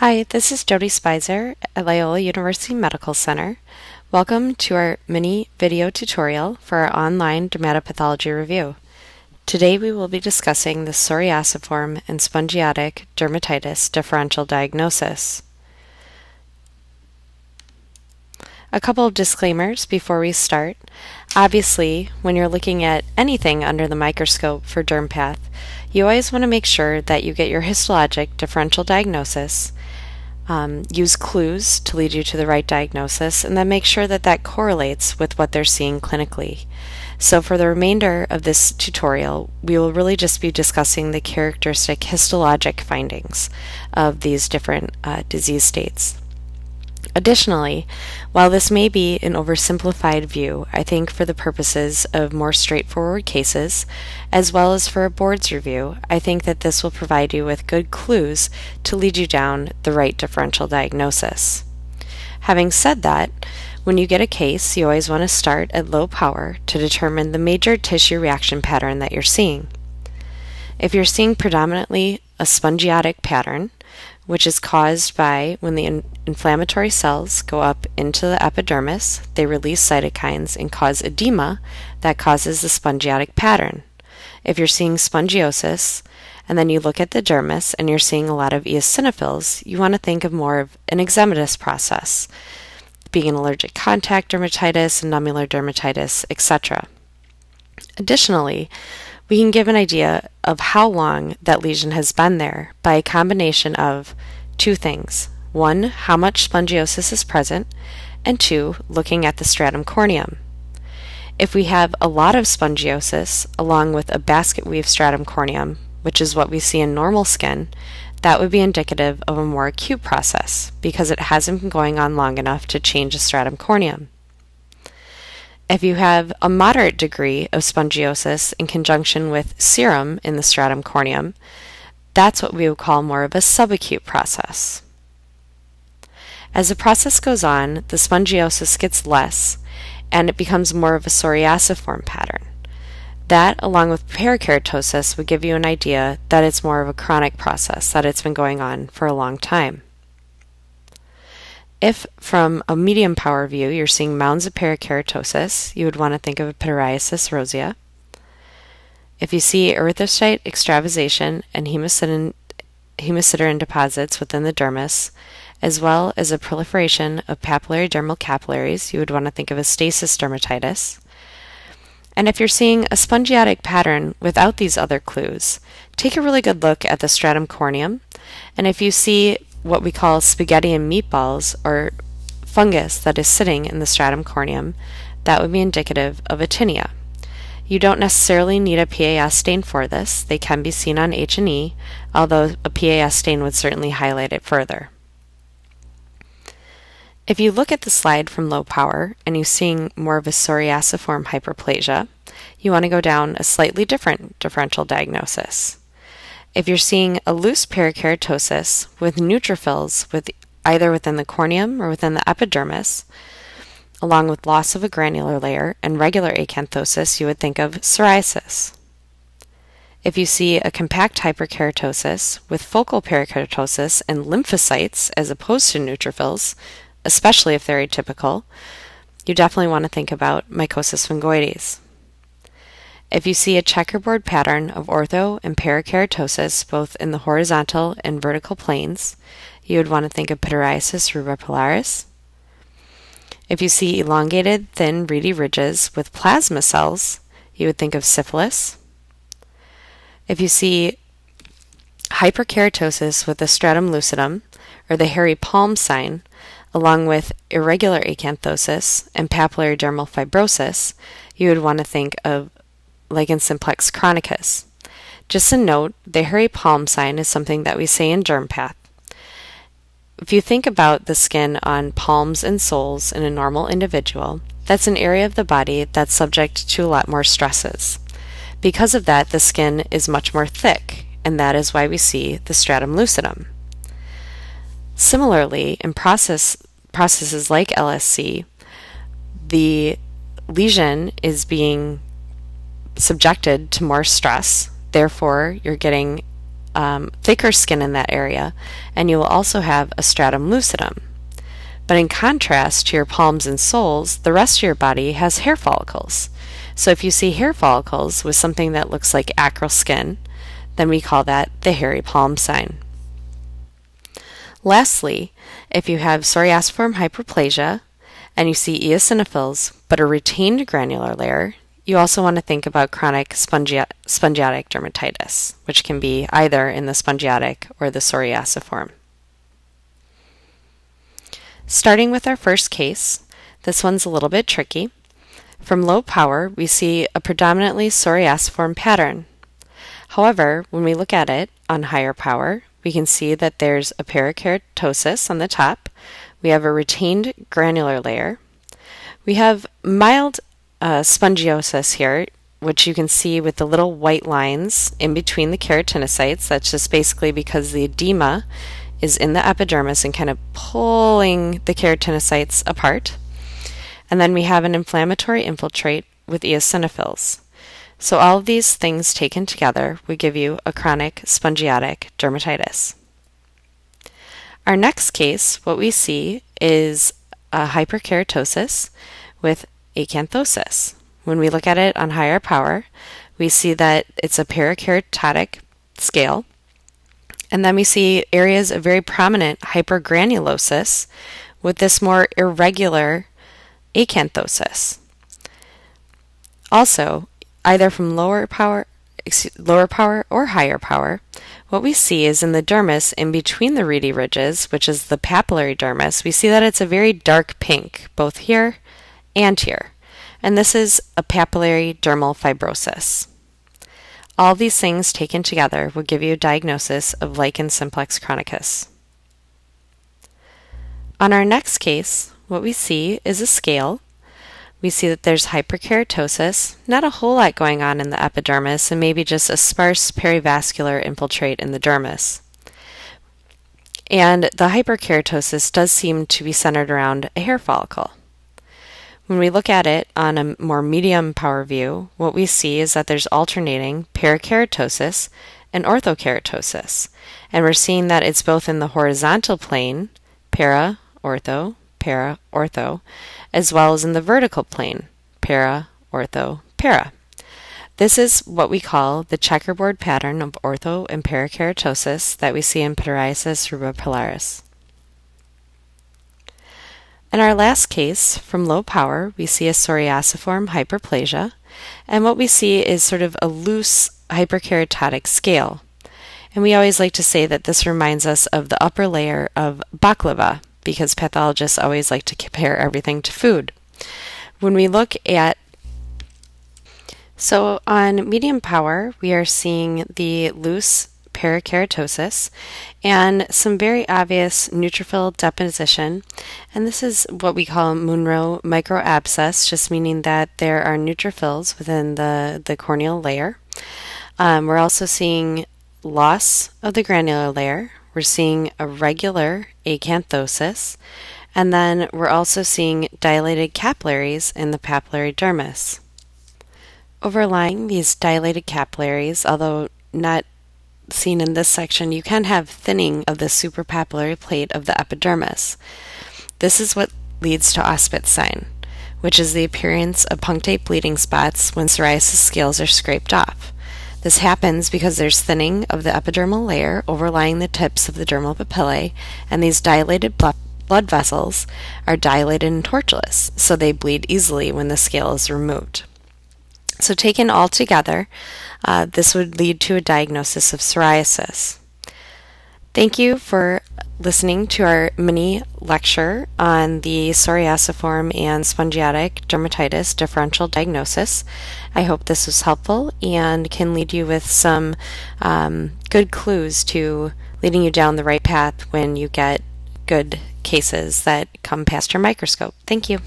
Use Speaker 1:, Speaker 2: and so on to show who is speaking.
Speaker 1: Hi, this is Jody Spicer at Loyola University Medical Center. Welcome to our mini video tutorial for our online dermatopathology review. Today we will be discussing the psoriasiform and spongiotic dermatitis differential diagnosis. A couple of disclaimers before we start. Obviously, when you're looking at anything under the microscope for DermPath, you always want to make sure that you get your histologic differential diagnosis, um, use clues to lead you to the right diagnosis, and then make sure that that correlates with what they're seeing clinically. So for the remainder of this tutorial, we will really just be discussing the characteristic histologic findings of these different uh, disease states. Additionally, while this may be an oversimplified view, I think for the purposes of more straightforward cases, as well as for a board's review, I think that this will provide you with good clues to lead you down the right differential diagnosis. Having said that, when you get a case, you always want to start at low power to determine the major tissue reaction pattern that you're seeing. If you're seeing predominantly a spongiotic pattern, which is caused by when the in inflammatory cells go up into the epidermis, they release cytokines and cause edema that causes the spongiotic pattern. If you're seeing spongiosis, and then you look at the dermis and you're seeing a lot of eosinophils, you want to think of more of an eczematous process, being an allergic contact dermatitis, nummular dermatitis, etc. Additionally, we can give an idea of how long that lesion has been there by a combination of two things. One, how much spongiosis is present, and two, looking at the stratum corneum. If we have a lot of spongiosis along with a basket weave stratum corneum, which is what we see in normal skin, that would be indicative of a more acute process because it hasn't been going on long enough to change the stratum corneum. If you have a moderate degree of spongiosis in conjunction with serum in the stratum corneum, that's what we would call more of a subacute process. As the process goes on, the spongiosis gets less and it becomes more of a psoriasiform pattern. That, along with parakeratosis, would give you an idea that it's more of a chronic process, that it's been going on for a long time. If from a medium power view you're seeing mounds of parakeratosis, you would want to think of a pityriasis rosea. If you see erythrocyte extravasation and hemosiderin, hemosiderin deposits within the dermis, as well as a proliferation of papillary dermal capillaries, you would want to think of a stasis dermatitis. And if you're seeing a spongiotic pattern without these other clues, take a really good look at the stratum corneum. And if you see what we call spaghetti and meatballs or fungus that is sitting in the stratum corneum, that would be indicative of a tinea. You don't necessarily need a PAS stain for this. They can be seen on H&E, although a PAS stain would certainly highlight it further. If you look at the slide from low power and you're seeing more of a psoriasiform hyperplasia, you want to go down a slightly different differential diagnosis. If you're seeing a loose parakeratosis with neutrophils with either within the corneum or within the epidermis, along with loss of a granular layer and regular acanthosis, you would think of psoriasis. If you see a compact hyperkeratosis with focal parakeratosis and lymphocytes as opposed to neutrophils, especially if they're atypical, you definitely want to think about mycosis fungoides. If you see a checkerboard pattern of ortho and parakeratosis both in the horizontal and vertical planes, you would want to think of pityriasis rubra pilaris. If you see elongated, thin, rete ridges with plasma cells, you would think of syphilis. If you see hyperkeratosis with the stratum lucidum, or the hairy palm sign, along with irregular acanthosis and papillary dermal fibrosis, you would want to think of lichen simplex chronicus. Just a note, the hairy palm sign is something that we say in DermPath. If you think about the skin on palms and soles in a normal individual, that's an area of the body that's subject to a lot more stresses. Because of that, the skin is much more thick, and that is why we see the stratum lucidum. Similarly, in process, processes like LSC, the lesion is being subjected to more stress. Therefore, you're getting um, thicker skin in that area, and you will also have a stratum lucidum. But in contrast to your palms and soles, the rest of your body has hair follicles. So if you see hair follicles with something that looks like acral skin, then we call that the hairy palm sign. Lastly, if you have psoriasiform hyperplasia and you see eosinophils but a retained granular layer, you also want to think about chronic spongi- spongiotic dermatitis, which can be either in the spongiotic or the psoriasiform. Starting with our first case, this one's a little bit tricky. From low power, we see a predominantly psoriasiform pattern. However, when we look at it on higher power, we can see that there's a parakeratosis on the top. We have a retained granular layer. We have mild uh, spongiosis here, which you can see with the little white lines in between the keratinocytes. That's just basically because the edema is in the epidermis and kind of pulling the keratinocytes apart. And then we have an inflammatory infiltrate with eosinophils. So all of these things taken together would give you a chronic spongiotic dermatitis. Our next case, what we see is a hyperkeratosis with acanthosis. When we look at it on higher power, we see that it's a parakeratotic scale. And then we see areas of very prominent hypergranulosis with this more irregular acanthosis. Also, either from lower power, lower power or higher power, what we see is in the dermis in between the rete ridges, which is the papillary dermis, we see that it's a very dark pink, both here and here. And this is a papillary dermal fibrosis. All these things taken together will give you a diagnosis of lichen simplex chronicus. On our next case, what we see is a scale we see that there's hyperkeratosis, not a whole lot going on in the epidermis, and maybe just a sparse perivascular infiltrate in the dermis. And the hyperkeratosis does seem to be centered around a hair follicle. When we look at it on a more medium power view, what we see is that there's alternating parakeratosis and orthokeratosis. And we're seeing that it's both in the horizontal plane, para, ortho, para, ortho, as well as in the vertical plane, para, ortho, para. This is what we call the checkerboard pattern of ortho and parakeratosis that we see in pityriasis rubra pilaris. In our last case, from low power, we see a psoriasiform hyperplasia, and what we see is sort of a loose hyperkeratotic scale. And we always like to say that this reminds us of the upper layer of baklava, because pathologists always like to compare everything to food. When we look at so on medium power, we are seeing the loose parakeratosis and some very obvious neutrophil deposition. And this is what we call Munro microabscess, just meaning that there are neutrophils within the, the corneal layer. Um, we're also seeing loss of the granular layer, we're seeing a regular acanthosis, and then we're also seeing dilated capillaries in the papillary dermis. Overlying these dilated capillaries, although not seen in this section, you can have thinning of the suprapapillary plate of the epidermis. This is what leads to Auspitz sign, which is the appearance of punctate bleeding spots when psoriasis scales are scraped off. This happens because there's thinning of the epidermal layer overlying the tips of the dermal papillae, and these dilated blood vessels are dilated and tortuous, so they bleed easily when the scale is removed. So, taken all together, uh, this would lead to a diagnosis of psoriasis. Thank you for listening to our mini lecture on the psoriasiform and spongiotic dermatitis differential diagnosis. I hope this was helpful and can lead you with some um, good clues to leading you down the right path when you get good cases that come past your microscope. Thank you.